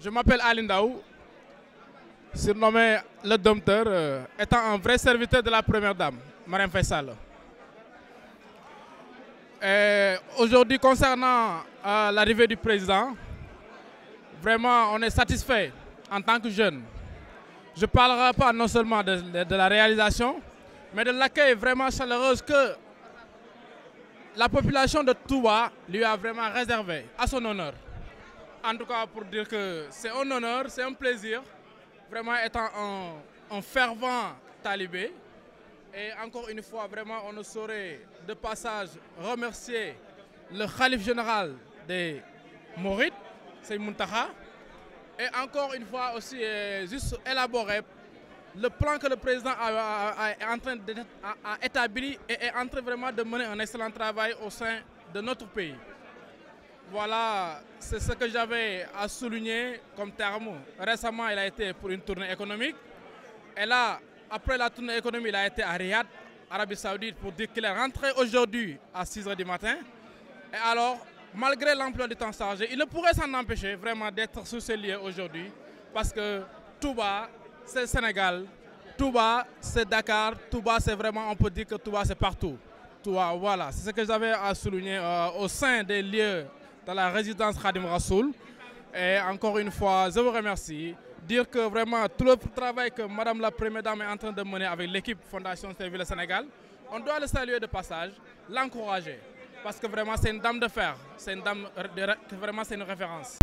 Je m'appelle Alindaou, surnommé le Dompteur, euh, étant un vrai serviteur de la première dame, Marine Faisal. Aujourd'hui, concernant euh, l'arrivée du président, vraiment, on est satisfait en tant que jeune. Je ne parlerai pas non seulement de, de la réalisation, mais de l'accueil vraiment chaleureux que la population de Touba lui a vraiment réservé à son honneur. En tout cas, pour dire que c'est un honneur, c'est un plaisir, vraiment étant un, fervent talibé. Et encore une fois, vraiment, on ne saurait de passage remercier le Khalif général des Mourides, c'est Muntaha. Et encore une fois aussi, juste élaborer le plan que le président est en train de, a, établi et est en train vraiment de mener un excellent travail au sein de notre pays. Voilà, c'est ce que j'avais à souligner comme terme. Récemment, il a été pour une tournée économique. Et là, après la tournée économique, il a été à Riyad, Arabie Saoudite, pour dire qu'il est rentré aujourd'hui à 6 h du matin. Et alors, malgré l'emploi du temps chargé, il ne pourrait s'en empêcher vraiment d'être sur ces lieux aujourd'hui. Parce que Touba, c'est le Sénégal. Touba, c'est Dakar. Touba, c'est vraiment, on peut dire que Touba, c'est partout. Touba, voilà, c'est ce que j'avais à souligner euh, au sein des lieux dans la résidence Khadim Rassoul. Et encore une fois, je vous remercie. Dire que vraiment tout le travail que Madame la Première Dame est en train de mener avec l'équipe Fondation Servir le Sénégal, on doit le saluer de passage, l'encourager. Parce que vraiment c'est une dame de fer, c'est une dame, vraiment c'est une référence.